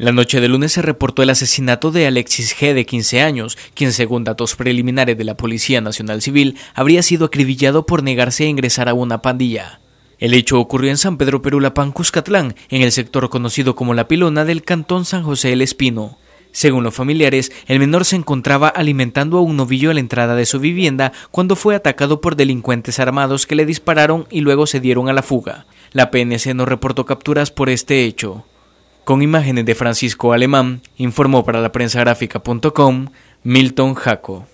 La noche de lunes se reportó el asesinato de Alexis G. de 15 años, quien según datos preliminares de la Policía Nacional Civil habría sido acribillado por negarse a ingresar a una pandilla. El hecho ocurrió en San Pedro Perulapán, Cuscatlán, en el sector conocido como La Pilona del cantón San José el Espino. Según los familiares, el menor se encontraba alimentando a un novillo a la entrada de su vivienda cuando fue atacado por delincuentes armados que le dispararon y luego se dieron a la fuga. La PNC no reportó capturas por este hecho. Con imágenes de Francisco Alemán, informó para la prensa gráfica.com Milton Jaco.